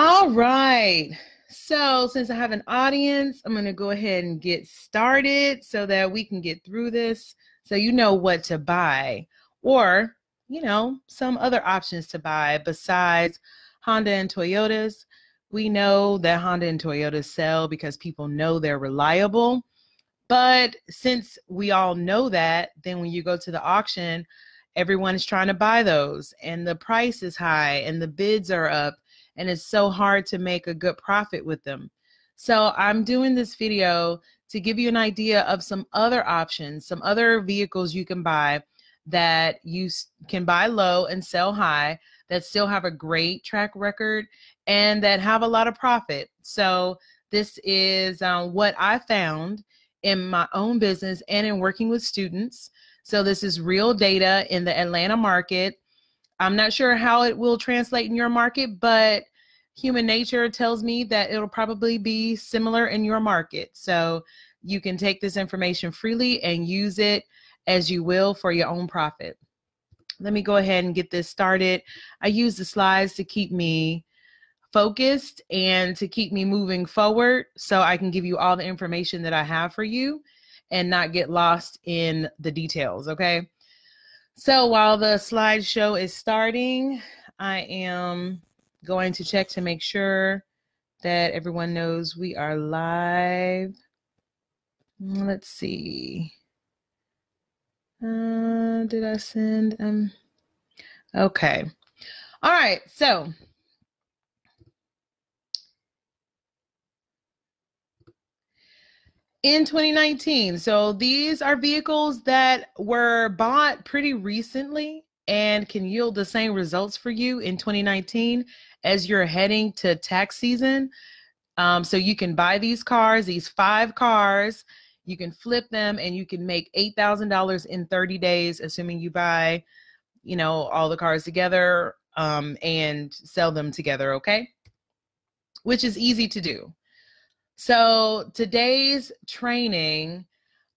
All right. So, since I have an audience, I'm going to go ahead and get started so that we can get through this so you know what to buy or, you know, some other options to buy besides Honda and Toyotas. We know that Honda and Toyota sell because people know they're reliable. But since we all know that, then when you go to the auction, everyone is trying to buy those and the price is high and the bids are up and it's so hard to make a good profit with them. So I'm doing this video to give you an idea of some other options, some other vehicles you can buy that you can buy low and sell high that still have a great track record and that have a lot of profit. So this is um, what I found in my own business and in working with students. So this is real data in the Atlanta market. I'm not sure how it will translate in your market, but human nature tells me that it'll probably be similar in your market. So you can take this information freely and use it as you will for your own profit. Let me go ahead and get this started. I use the slides to keep me focused and to keep me moving forward so I can give you all the information that I have for you and not get lost in the details, okay? So while the slideshow is starting, I am going to check to make sure that everyone knows we are live. Let's see. Uh, did I send? Um, okay. All right. So in 2019. So these are vehicles that were bought pretty recently and can yield the same results for you in 2019 as you're heading to tax season. Um, so you can buy these cars, these five cars, you can flip them and you can make $8,000 in 30 days, assuming you buy, you know, all the cars together um, and sell them together, okay? Which is easy to do. So today's training,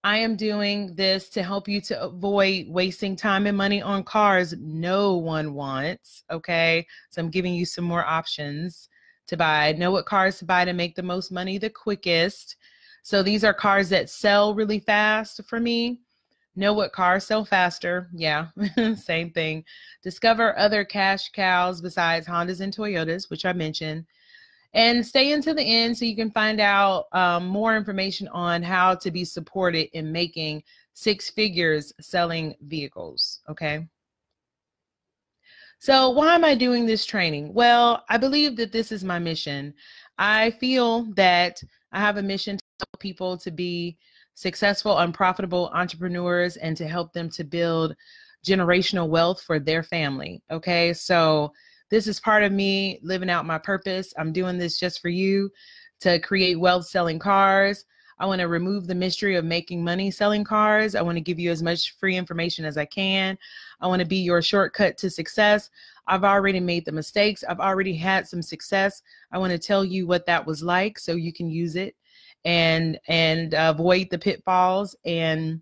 I am doing this to help you to avoid wasting time and money on cars no one wants. Okay. So I'm giving you some more options to buy. Know what cars to buy to make the most money the quickest. So these are cars that sell really fast for me. Know what cars sell faster. Yeah, same thing. Discover other cash cows besides Hondas and Toyotas, which I mentioned and stay until the end so you can find out um, more information on how to be supported in making six figures selling vehicles. Okay. So, why am I doing this training? Well, I believe that this is my mission. I feel that I have a mission to help people to be successful and profitable entrepreneurs and to help them to build generational wealth for their family. Okay. So, this is part of me living out my purpose. I'm doing this just for you to create wealth selling cars. I want to remove the mystery of making money selling cars. I want to give you as much free information as I can. I want to be your shortcut to success. I've already made the mistakes. I've already had some success. I want to tell you what that was like so you can use it and and avoid the pitfalls and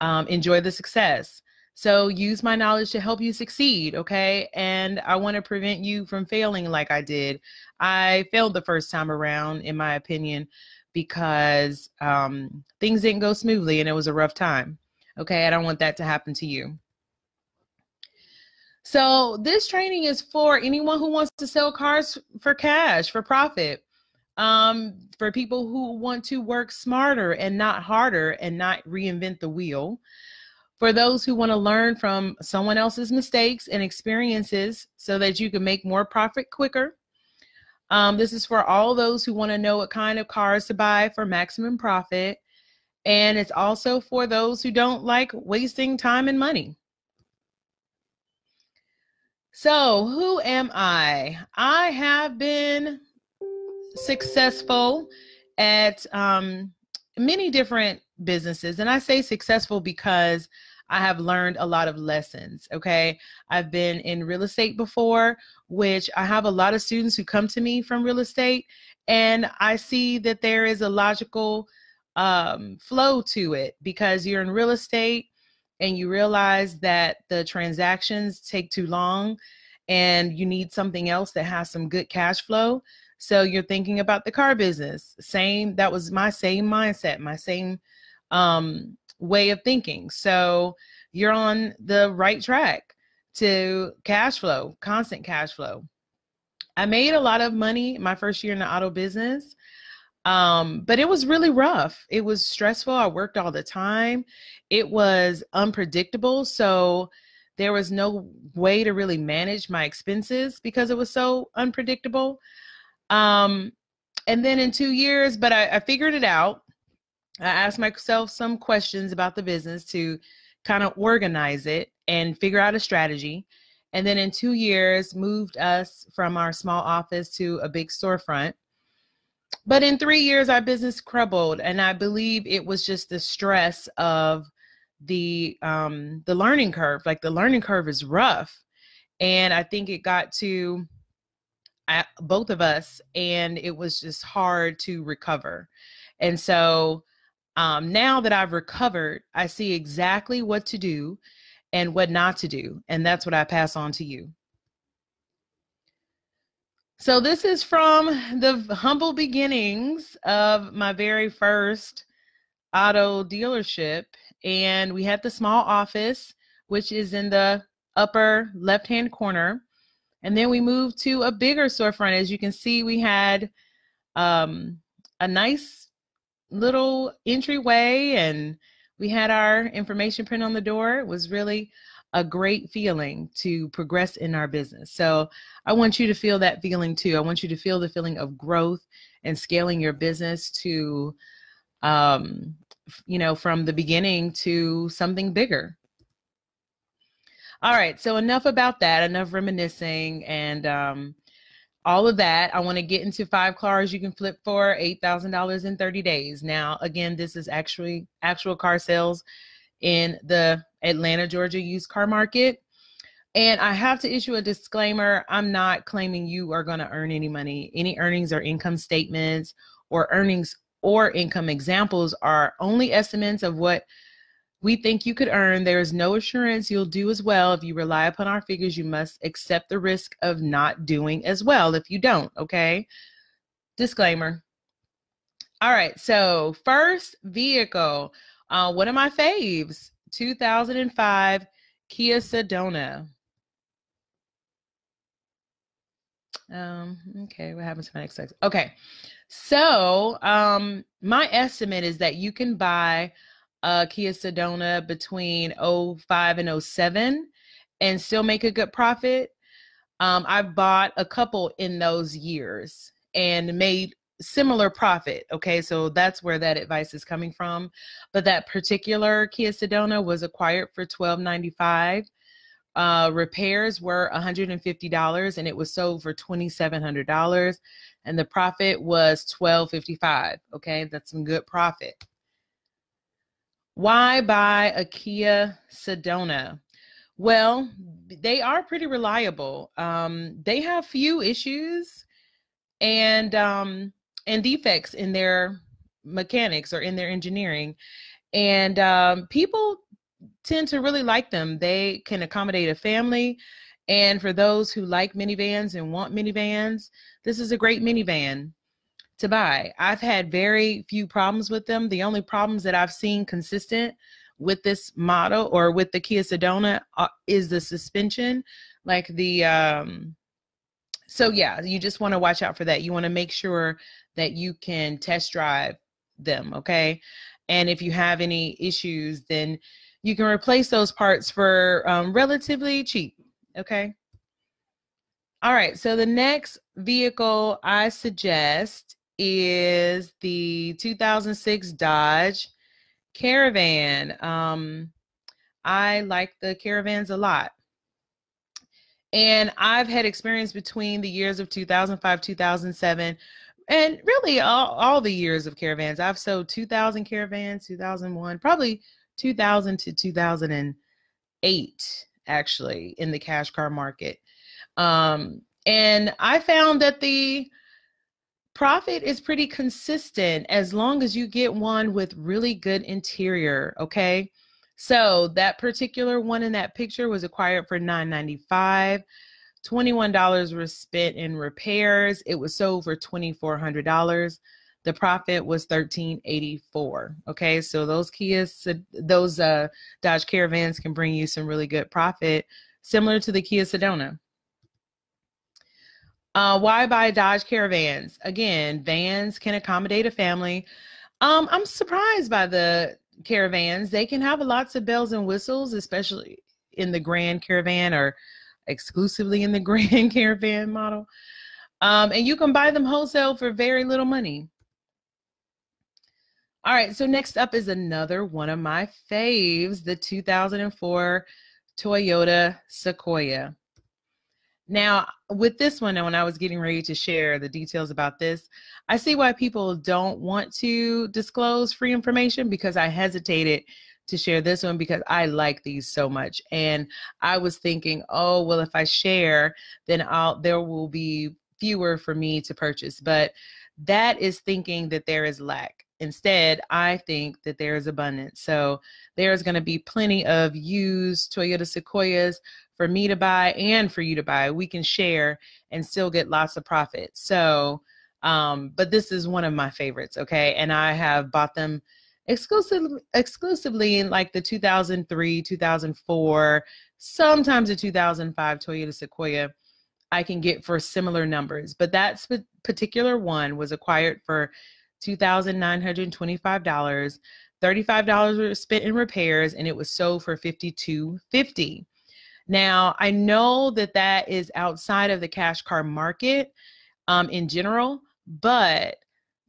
um, enjoy the success. So use my knowledge to help you succeed, okay? And I want to prevent you from failing like I did. I failed the first time around, in my opinion, because um, things didn't go smoothly and it was a rough time. Okay, I don't want that to happen to you. So this training is for anyone who wants to sell cars for cash, for profit. Um, for people who want to work smarter and not harder and not reinvent the wheel for those who want to learn from someone else's mistakes and experiences so that you can make more profit quicker. Um, this is for all those who want to know what kind of cars to buy for maximum profit. And it's also for those who don't like wasting time and money. So, who am I? I have been successful at um, many different businesses. And I say successful because I have learned a lot of lessons. Okay. I've been in real estate before, which I have a lot of students who come to me from real estate, and I see that there is a logical um, flow to it because you're in real estate and you realize that the transactions take too long and you need something else that has some good cash flow. So you're thinking about the car business. Same, that was my same mindset, my same um, way of thinking. So you're on the right track to cash flow, constant cash flow. I made a lot of money my first year in the auto business. Um, but it was really rough. It was stressful. I worked all the time. It was unpredictable. So there was no way to really manage my expenses because it was so unpredictable. Um, and then in two years, but I, I figured it out. I asked myself some questions about the business to kind of organize it and figure out a strategy. And then in two years, moved us from our small office to a big storefront. But in three years, our business crumbled, and I believe it was just the stress of the um, the learning curve. Like the learning curve is rough, and I think it got to uh, both of us, and it was just hard to recover. And so um, now that I've recovered, I see exactly what to do and what not to do. And that's what I pass on to you. So, this is from the humble beginnings of my very first auto dealership. And we had the small office, which is in the upper left hand corner. And then we moved to a bigger storefront. As you can see, we had um, a nice little entryway and we had our information print on the door. It was really a great feeling to progress in our business. So I want you to feel that feeling too. I want you to feel the feeling of growth and scaling your business to, um, you know, from the beginning to something bigger. All right, so enough about that, enough reminiscing. And um, all of that. I want to get into five cars you can flip for $8,000 in 30 days. Now, again, this is actually actual car sales in the Atlanta, Georgia used car market. And I have to issue a disclaimer. I'm not claiming you are going to earn any money. Any earnings or income statements or earnings or income examples are only estimates of what we think you could earn. There is no assurance you'll do as well. If you rely upon our figures, you must accept the risk of not doing as well if you don't, okay? Disclaimer. All right, so first vehicle, uh, one of my faves, 2005 Kia Sedona. Um, okay, what happens to my next sex? Okay, so um, my estimate is that you can buy uh, Kia Sedona between 05 and 07 and still make a good profit. Um, I've bought a couple in those years and made similar profit. Okay, so that's where that advice is coming from. But that particular Kia Sedona was acquired for $12.95. Uh, repairs were $150 and it was sold for $2,700 and the profit was $12.55. Okay, that's some good profit. Why buy a Kia Sedona? Well, they are pretty reliable. Um, they have few issues and um, and defects in their mechanics or in their engineering, and um, people tend to really like them. They can accommodate a family, and for those who like minivans and want minivans, this is a great minivan to buy. I've had very few problems with them. The only problems that I've seen consistent with this model or with the Kia Sedona uh, is the suspension, like the um so yeah, you just want to watch out for that. You want to make sure that you can test drive them, okay? And if you have any issues, then you can replace those parts for um, relatively cheap, okay? All right, so the next vehicle I suggest is the 2006 Dodge Caravan. Um, I like the Caravans a lot. And I've had experience between the years of 2005, 2007, and really all, all the years of caravans. I've sold 2000 caravans, 2001, probably 2000 to 2008, actually, in the cash car market. Um, and I found that the profit is pretty consistent as long as you get one with really good interior okay so that particular one in that picture was acquired for 995 $21 was spent in repairs. It was sold for $2,400. The profit was 1384. Okay, so those Kias, those uh, Dodge Caravans can bring you some really good profit, similar to the Kia Sedona. Uh, why buy Dodge Caravans? Again, vans can accommodate a family. Um, I'm surprised by the caravans. They can have lots of bells and whistles, especially in the Grand Caravan or exclusively in the Grand Caravan model. Um, and you can buy them wholesale for very little money. All right, so next up is another one of my faves, the 2004 Toyota Sequoia. Now, with this one, and when I was getting ready to share the details about this, I see why people don't want to disclose free information because I hesitated to share this one because I like these so much. And I was thinking, oh, well, if I share, then I'll there will be fewer for me to purchase. But that is thinking that there is lack. Instead, I think that there is abundance. So there's going to be plenty of used Toyota Sequoias for me to buy and for you to buy. We can share and still get lots of profit. So, um, but this is one of my favorites, okay? And I have bought them exclusively exclusively in like the 2003, 2004, sometimes a 2005 Toyota Sequoia. I can get for similar numbers, but that particular one was acquired for $2,925. $35 were spent in repairs and it was sold for $52.50. Now, I know that that is outside of the cash car market um, in general, but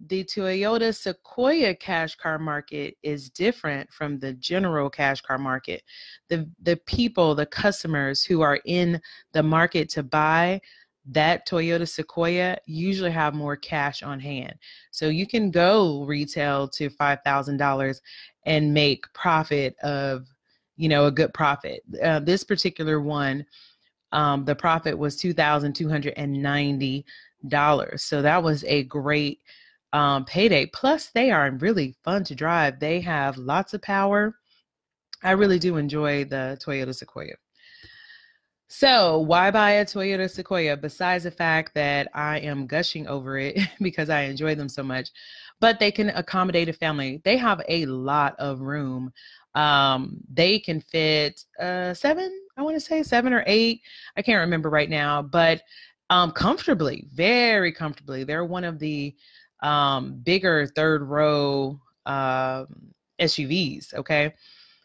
the Toyota Sequoia cash car market is different from the general cash car market. The the people, the customers who are in the market to buy that Toyota Sequoia usually have more cash on hand. So you can go retail to $5,000 and make profit of, you know, a good profit. Uh, this particular one, um, the profit was $2,290. So that was a great um, payday. Plus, they are really fun to drive. They have lots of power. I really do enjoy the Toyota Sequoia. So, why buy a Toyota Sequoia besides the fact that I am gushing over it because I enjoy them so much? But they can accommodate a family. They have a lot of room. Um, they can fit uh, seven, I want to say seven or eight. I can't remember right now, but um, comfortably, very comfortably. They're one of the um, bigger third row uh, um, SUVs. Okay.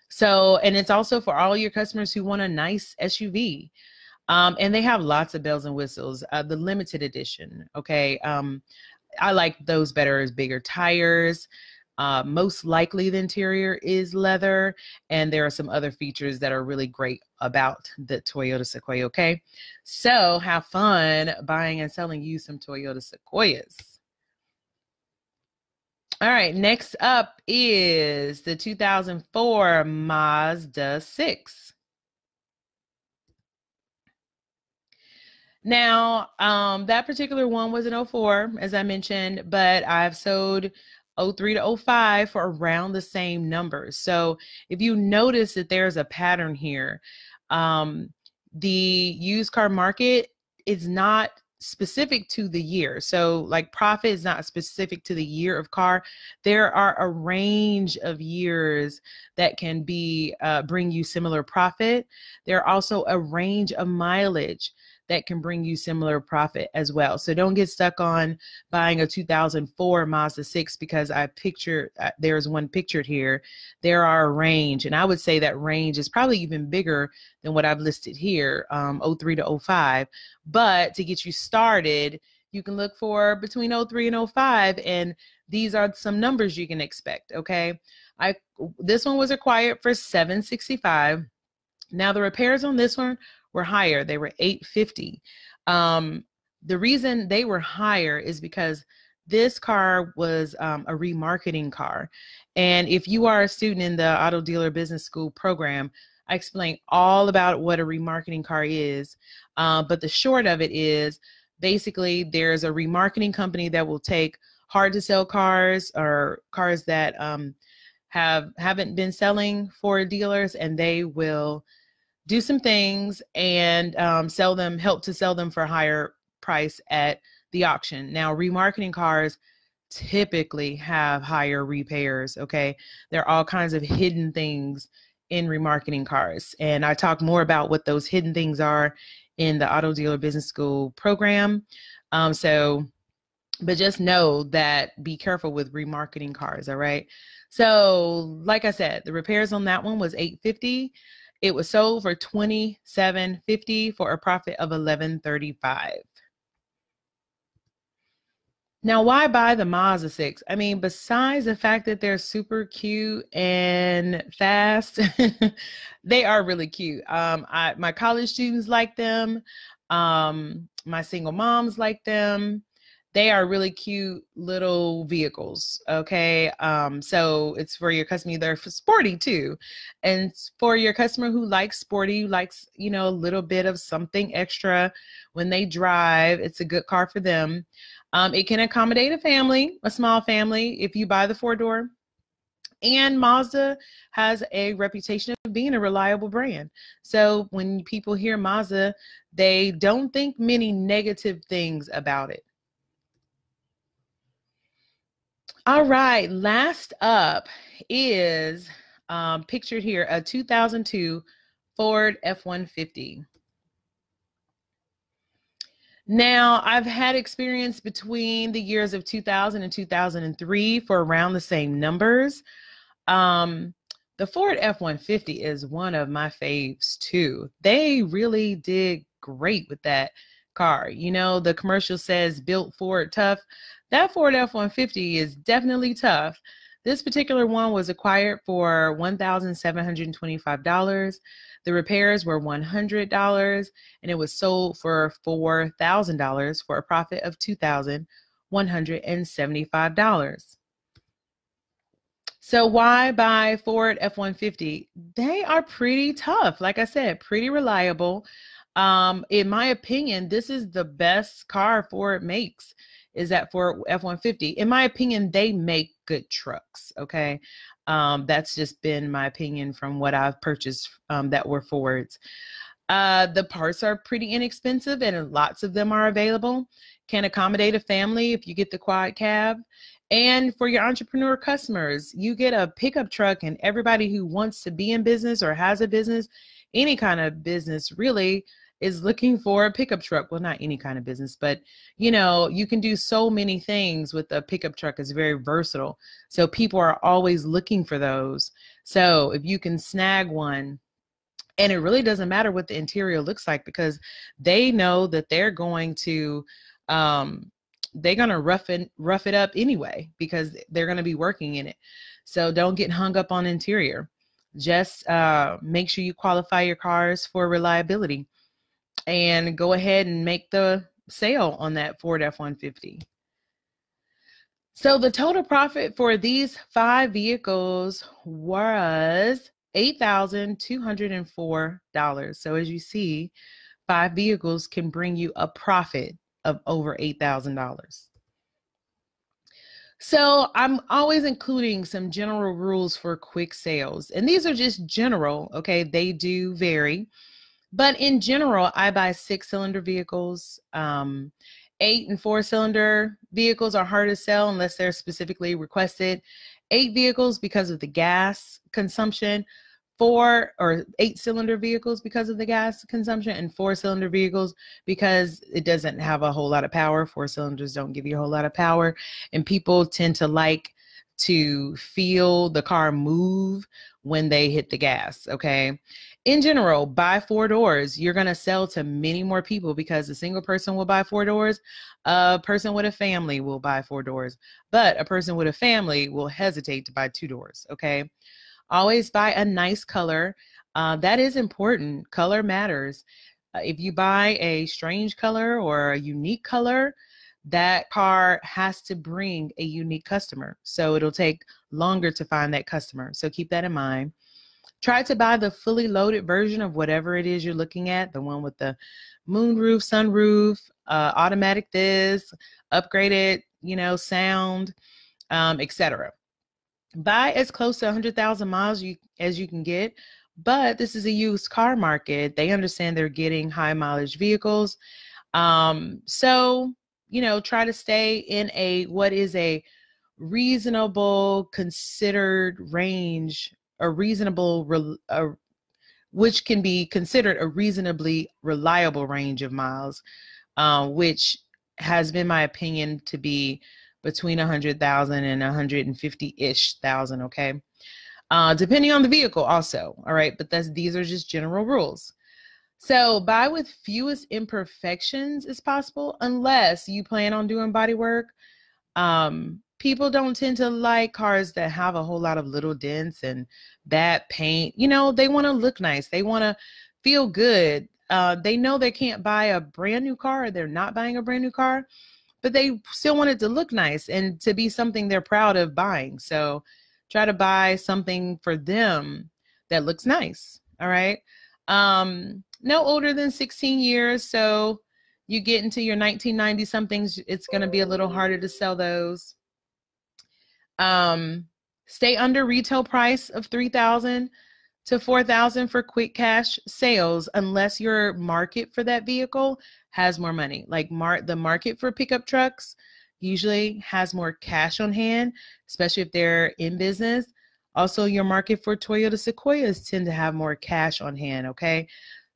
So, and it's also for all your customers who want a nice SUV. Um, and they have lots of bells and whistles. Uh, the limited edition, okay. Um, I like those better as bigger tires. Uh, most likely, the interior is leather, and there are some other features that are really great about the Toyota Sequoia. Okay, so have fun buying and selling you some Toyota Sequoias. All right, next up is the 2004 Mazda 6. Now, um, that particular one was an 04, as I mentioned, but I've sold 03 to 05 for around the same numbers. So if you notice that there's a pattern here, um, the used car market is not specific to the year. So, like profit is not specific to the year of car. There are a range of years that can be uh, bring you similar profit. There are also a range of mileage that can bring you similar profit as well. So don't get stuck on buying a 2004 Mazda 6 because I picture uh, there's one pictured here. There are a range, and I would say that range is probably even bigger than what I've listed here, um, 03 to 05. But to get you started, you can look for between 03 and 05, and these are some numbers you can expect. Okay, I this one was acquired for 765. Now the repairs on this one were higher. They were 850. Um, the reason they were higher is because this car was um, a remarketing car. And if you are a student in the auto dealer business school program, I explain all about what a remarketing car is. Uh, but the short of it is basically there's a remarketing company that will take hard to sell cars or cars that um, have haven't been selling for dealers and they will do some things and um, sell them, help to sell them for a higher price at the auction. Now, remarketing cars typically have higher repairs. Okay. There are all kinds of hidden things in remarketing cars. And I talk more about what those hidden things are in the Auto Dealer Business School program. Um, so, but just know that be careful with remarketing cars. All right. So, like I said, the repairs on that one was 850. It was sold for 2750 for a profit of 1135. Now, why buy the Mazda 6? I mean, besides the fact that they're super cute and fast, they are really cute. Um, I, my college students like them. Um, my single moms like them. They are really cute little vehicles. Okay. Um, so it's for your customer, they're sporty too. And for your customer who likes sporty, likes, you know, a little bit of something extra when they drive, it's a good car for them. Um, it can accommodate a family, a small family, if you buy the four door. And Mazda has a reputation of being a reliable brand. So when people hear Mazda, they don't think many negative things about it. All right, last up is um, pictured here a 2002 Ford F 150. Now, I've had experience between the years of 2000 and 2003 for around the same numbers. Um, the Ford F 150 is one of my faves too. They really did great with that car. You know, the commercial says built Ford tough. That Ford F 150 is definitely tough. This particular one was acquired for $1,725. The repairs were $100 and it was sold for $4,000 for a profit of $2,175. So why buy Ford F-150? They are pretty tough. Like I said, pretty reliable. Um, in my opinion, this is the best car Ford makes is that for F-150. In my opinion, they make good trucks. Okay. Um, that's just been my opinion from what I've purchased um, that were Fords. Uh, the parts are pretty inexpensive and lots of them are available. Can accommodate a family if you get the quad cab. And for your entrepreneur customers, you get a pickup truck, and everybody who wants to be in business or has a business, any kind of business really, is looking for a pickup truck. Well, not any kind of business, but you know, you can do so many things with a pickup truck. It's very versatile. So people are always looking for those. So if you can snag one, and it really doesn't matter what the interior looks like because they know that they're going to um they're going to rough it rough it up anyway because they're going to be working in it. So don't get hung up on interior. Just uh, make sure you qualify your cars for reliability and go ahead and make the sale on that Ford F 150. So the total profit for these five vehicles was $8,204. So as you see, five vehicles can bring you a profit of over $8,000. So I'm always including some general rules for quick sales. And these are just general, okay? They do vary. But in general, I buy six cylinder vehicles. Um, eight and four cylinder vehicles are hard to sell unless they're specifically requested. Eight vehicles because of the gas consumption, four or eight cylinder vehicles because of the gas consumption, and four cylinder vehicles because it doesn't have a whole lot of power. Four cylinders don't give you a whole lot of power, and people tend to like to feel the car move when they hit the gas. Okay in general, buy four doors. You're going to sell to many more people because a single person will buy four doors. A person with a family will buy four doors, but a person with a family will hesitate to buy two doors. Okay. Always buy a nice color. Uh, that is important. Color matters. Uh, if you buy a strange color or a unique color, that car has to bring a unique customer. So it'll take longer to find that customer. So keep that in mind. Try to buy the fully loaded version of whatever it is you're looking at, the one with the moonroof, sunroof, uh, automatic this, upgraded, you know, sound, um, etc. Buy as close to 100,000 miles you, as you can get, but this is a used car market. They understand they're getting high mileage vehicles. Um, so, you know, try to stay in a what is a reasonable, considered range, a reasonable, a, which can be considered a reasonably reliable range of miles, uh, which has been my opinion to be between 100,000 and 150 ish thousand. Okay uh, depending on the vehicle also. All right, but that's these are just general rules. So buy with fewest imperfections as possible, unless you plan on doing body work. Um, people don't tend to like cars that have a whole lot of little dents and bad paint. You know, they want to look nice. They want to feel good. Uh, they know they can't buy a brand new car. They're not buying a brand new car, but they still want it to look nice and to be something they're proud of buying. So try to buy something for them that looks nice. All right. Um, no older than 16 years. So you get into your 1990 somethings, it's going to be a little harder to sell those. Um, stay under retail price of 3000 to 4000 for quick cash sales unless your market for that vehicle has more money. Like mar- the market for pickup trucks usually has more cash on hand, especially if they're in business. Also, your market for Toyota Sequoias tend to have more cash on hand, okay?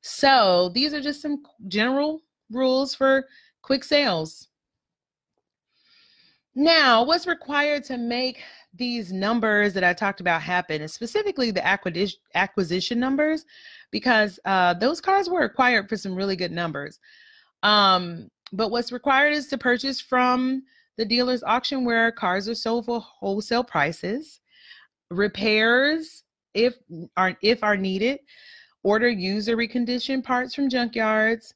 So, these are just some general rules for quick sales. Now, what's required to make these numbers that I talked about happen, is specifically the acquisition numbers, because uh, those cars were acquired for some really good numbers. Um, but what's required is to purchase from the dealer's auction where cars are sold for wholesale prices, repairs if are if are needed, order user reconditioned parts from junkyards,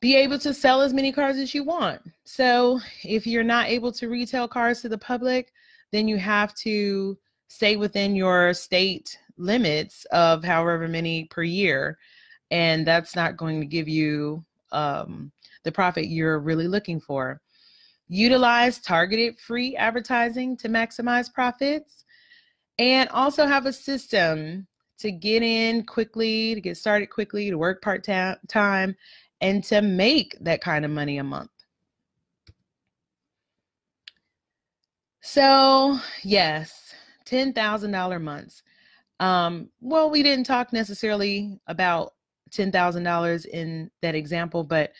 be able to sell as many cars as you want. So if you're not able to retail cars to the public, then you have to stay within your state limits of however many per year. And that's not going to give you um, the profit you're really looking for. Utilize targeted free advertising to maximize profits. And also have a system to get in quickly, to get started quickly, to work part time, and to make that kind of money a month. So, yes, $10,000 months. Um, well, we didn't talk necessarily about $10,000 in that example, but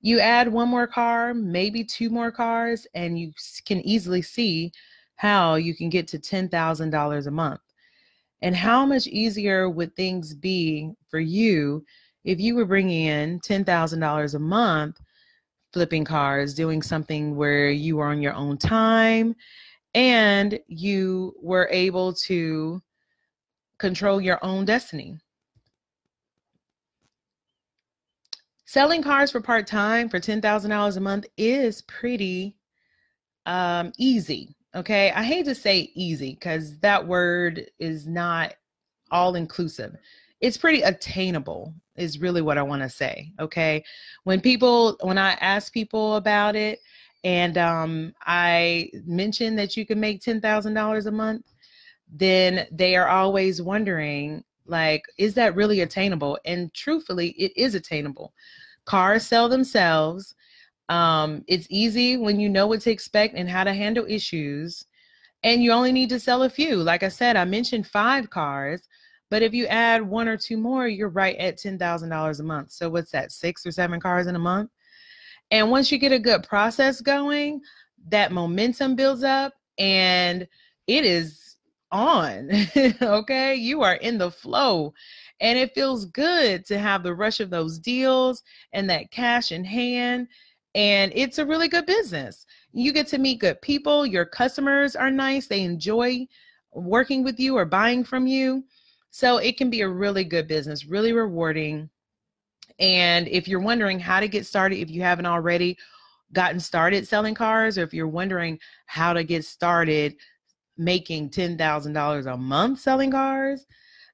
you add one more car, maybe two more cars, and you can easily see how you can get to $10,000 a month. And how much easier would things be for you if you were bringing in $10,000 a month flipping cars, doing something where you were on your own time and you were able to control your own destiny? selling cars for part time for $10,000 a month is pretty um, easy. Okay. I hate to say easy because that word is not all inclusive. It's pretty attainable, is really what I want to say. Okay. When people, when I ask people about it, and um, I mention that you can make $10,000 a month, then they are always wondering, like, is that really attainable? And truthfully, it is attainable. Cars sell themselves. Um, it's easy when you know what to expect and how to handle issues. And you only need to sell a few. Like I said, I mentioned five cars, but if you add one or two more, you're right at $10,000 a month. So what's that, six or seven cars in a month? And once you get a good process going, that momentum builds up and it is on. okay. You are in the flow. And it feels good to have the rush of those deals and that cash in hand. And it's a really good business. You get to meet good people. Your customers are nice. They enjoy working with you or buying from you. So it can be a really good business, really rewarding. And if you're wondering how to get started, if you haven't already gotten started selling cars, or if you're wondering how to get started making $10,000 a month selling cars,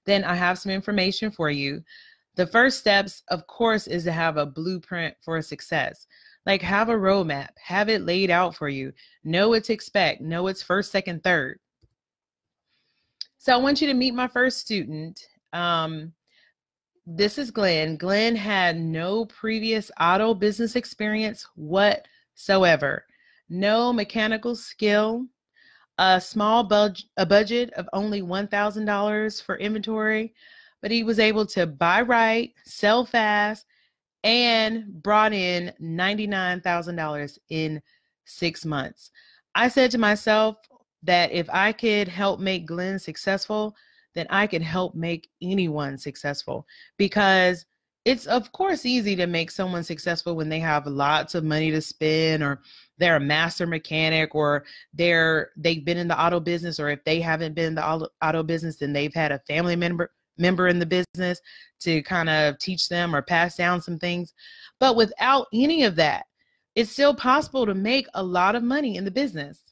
then I have some information for you. The first steps, of course, is to have a blueprint for success. Like have a roadmap, have it laid out for you, know what to expect, know it's first, second, third. So I want you to meet my first student. Um, this is Glenn. Glenn had no previous auto business experience whatsoever, no mechanical skill, a small budget, a budget of only $1,000 for inventory, but he was able to buy right, sell fast, and brought in $99,000 in six months. I said to myself that if I could help make Glenn successful, then I could help make anyone successful. Because it's of course easy to make someone successful when they have lots of money to spend or they're a master mechanic or they're they've been in the auto business or if they haven't been in the auto, business then they've had a family member member in the business to kind of teach them or pass down some things. But without any of that it's still possible to make a lot of money in the business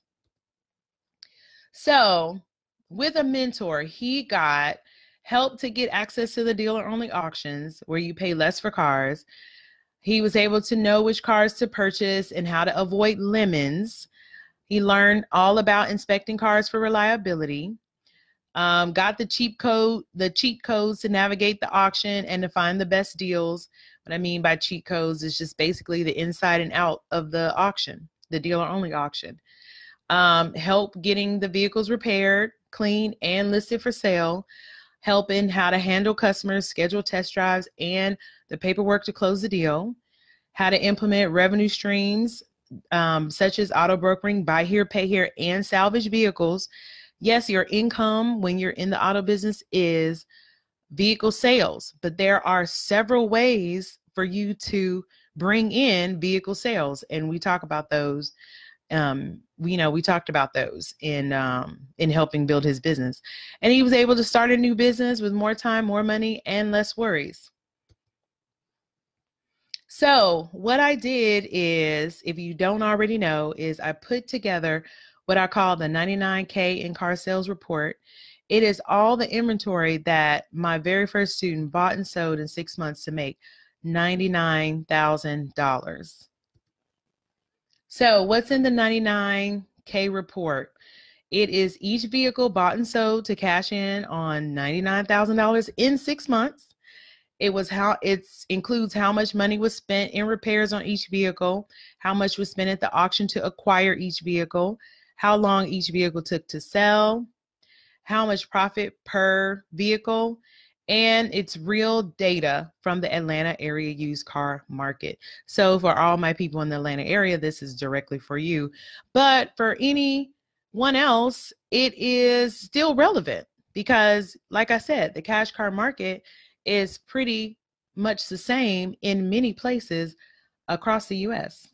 so with a mentor, he got help to get access to the dealer only auctions where you pay less for cars. He was able to know which cars to purchase and how to avoid lemons. He learned all about inspecting cars for reliability. Um, got the cheap code, the cheat codes to navigate the auction and to find the best deals. What I mean by cheat codes is just basically the inside and out of the auction, the dealer only auction. Um, help getting the vehicles repaired, clean, and listed for sale, helping how to handle customers, schedule test drives, and the paperwork to close the deal, how to implement revenue streams um, such as auto brokering, buy here, pay here, and salvage vehicles. Yes, your income when you're in the auto business is vehicle sales, but there are several ways for you to bring in vehicle sales, and we talk about those um, you know we talked about those in um, in helping build his business. And he was able to start a new business with more time more money and less worries. So what i did is if you don't already know is i put together what i call the 99k in car sales report. It is all the inventory that my very first student bought and sold in six months to make $99000 so, what's in the 99K report? It is each vehicle bought and sold to cash in on $99,000 in 6 months. It was how it includes how much money was spent in repairs on each vehicle, how much was spent at the auction to acquire each vehicle, how long each vehicle took to sell, how much profit per vehicle, and it's real data from the Atlanta area used car market. So, for all my people in the Atlanta area, this is directly for you. But for anyone else, it is still relevant because, like I said, the cash car market is pretty much the same in many places across the US.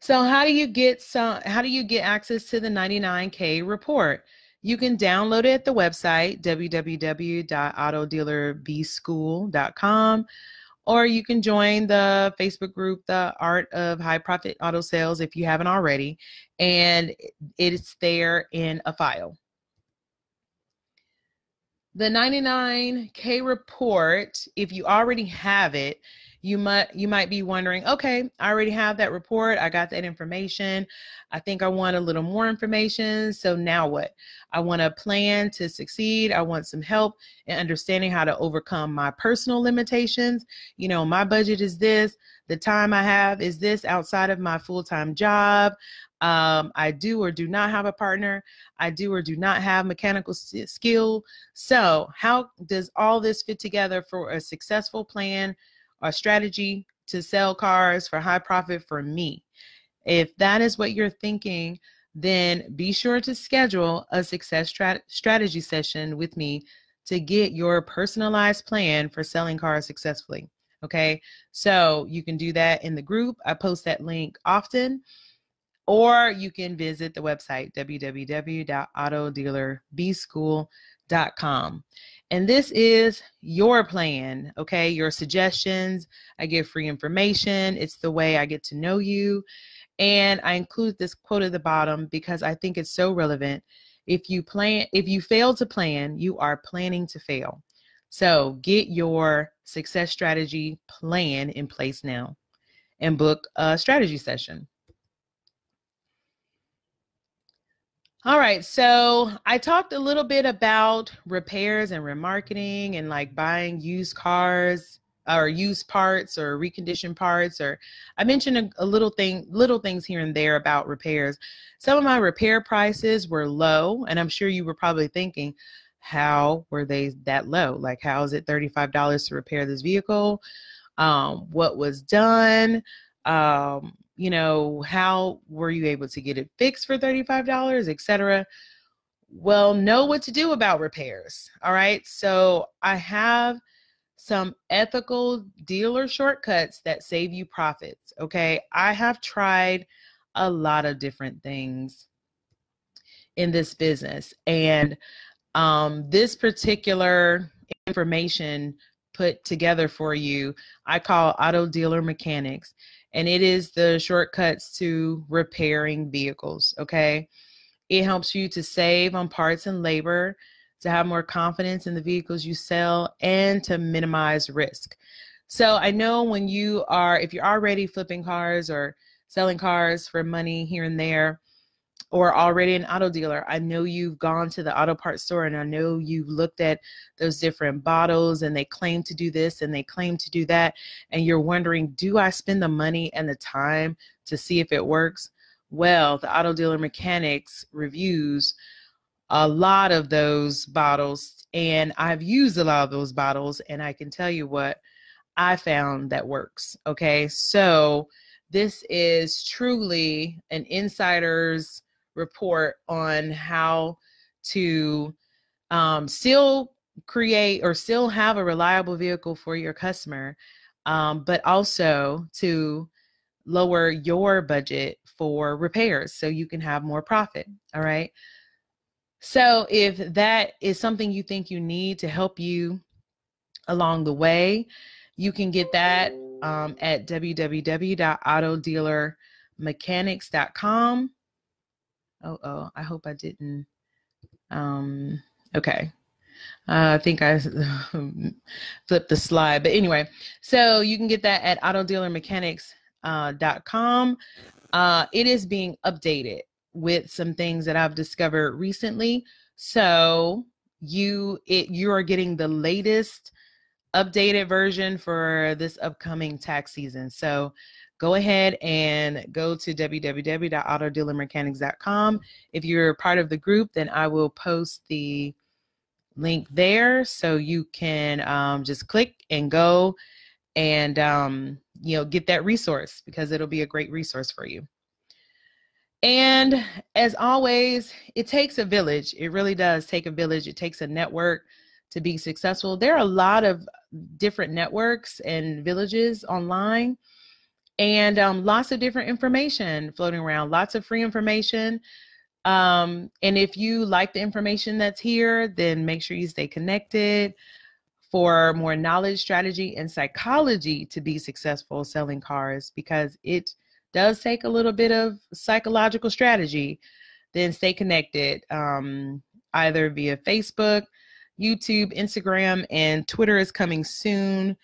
So how do you get some how do you get access to the 99K report? You can download it at the website, www.autodealerbschool.com, or you can join the Facebook group, The Art of High Profit Auto Sales, if you haven't already, and it's there in a file. The 99K report, if you already have it, you might you might be wondering okay i already have that report i got that information i think i want a little more information so now what i want a plan to succeed i want some help in understanding how to overcome my personal limitations you know my budget is this the time i have is this outside of my full-time job um, I do or do not have a partner. I do or do not have mechanical skill. So, how does all this fit together for a successful plan a strategy to sell cars for high profit for me. If that is what you're thinking, then be sure to schedule a success strat- strategy session with me to get your personalized plan for selling cars successfully. Okay, so you can do that in the group. I post that link often, or you can visit the website www.autodealerbschool.com. And this is your plan, okay? Your suggestions. I give free information. It's the way I get to know you. And I include this quote at the bottom because I think it's so relevant. If you plan, if you fail to plan, you are planning to fail. So get your success strategy plan in place now and book a strategy session. All right, so I talked a little bit about repairs and remarketing and like buying used cars or used parts or reconditioned parts or I mentioned a, a, little thing little things here and there about repairs. Some of my repair prices were low and I'm sure you were probably thinking how were they that low? Like how is it $35 to repair this vehicle? Um, what was done? Um, you know, how were you able to get it fixed for $35, etc. Well, know what to do about repairs. All right. So I have some ethical dealer shortcuts that save you profits. Okay. I have tried a lot of different things in this business. And um, this particular information put together for you, I call auto dealer mechanics and it is the shortcuts to repairing vehicles. Okay. It helps you to save on parts and labor, to have more confidence in the vehicles you sell, and to minimize risk. So I know when you are, if you're already flipping cars or selling cars for money here and there, or already an auto dealer. I know you've gone to the auto parts store and I know you've looked at those different bottles and they claim to do this and they claim to do that. And you're wondering, do I spend the money and the time to see if it works? Well, the auto dealer mechanics reviews a lot of those bottles and I've used a lot of those bottles and I can tell you what I found that works. Okay. So this is truly an insider's report on how to um, still create or still have a reliable vehicle for your customer, um, but also to lower your budget for repairs so you can have more profit. All right. So, if that is something you think you need to help you along the way, you can get that um, at www.autodealermechanics.com Oh, oh, I hope I didn't. Um, okay. Uh, I think I flipped the slide, but anyway, so you can get that at autodealermechanics.com. Uh, uh, it is being updated with some things that I've discovered recently. So you it you are getting the latest updated version for this upcoming tax season. So go ahead and go to www.autodealermechanics.com. If you're part of the group, then I will post the link there so you can um, just click and go and um, you know get that resource because it'll be a great resource for you. And as always, it takes a village. It really does take a village. It takes a network to be successful. There are a lot of different networks and villages online and um, lots of different information floating around, lots of free information. Um, and if you like the information that's here, then make sure you stay connected for more knowledge, strategy, and psychology to be successful selling cars because it does take a little bit of psychological strategy. Then stay connected um, either via Facebook, YouTube, Instagram, and Twitter is coming soon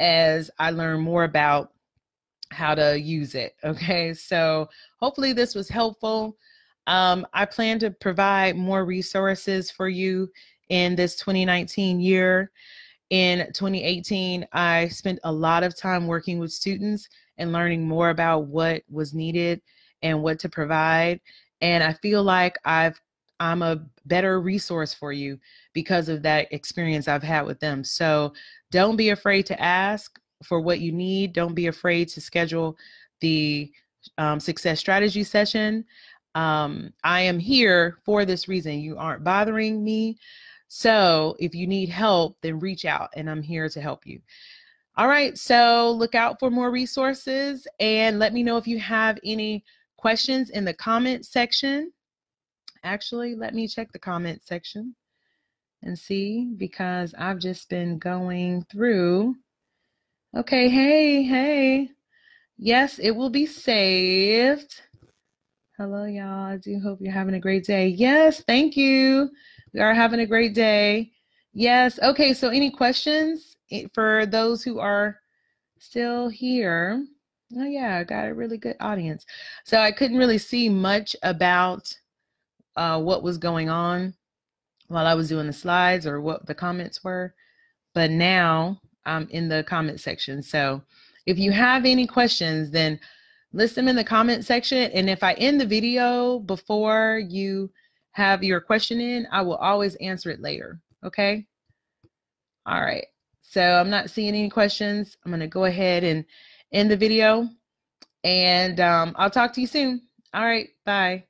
as I learn more about how to use it. Okay, so hopefully this was helpful. Um, I plan to provide more resources for you in this 2019 year. In 2018, I spent a lot of time working with students and learning more about what was needed and what to provide. And I feel like I've I'm a better resource for you because of that experience I've had with them. So don't be afraid to ask for what you need. Don't be afraid to schedule the um, success strategy session. Um, I am here for this reason. You aren't bothering me. So if you need help, then reach out and I'm here to help you. All right, so look out for more resources and let me know if you have any questions in the comment section. Actually, let me check the comment section and see because I've just been going through Okay, hey, hey. Yes, it will be saved. Hello, y'all. I do hope you're having a great day. Yes, thank you. We are having a great day. Yes. Okay, so any questions for those who are still here? Oh, yeah, I got a really good audience. So I couldn't really see much about uh, what was going on while I was doing the slides or what the comments were. But now I'm in the comment section. So if you have any questions, then list them in the comment section. And if I end the video before you have your question in, I will always answer it later. Okay. All right. So I'm not seeing any questions. I'm going to go ahead and end the video. And um, I'll talk to you soon. All right. Bye.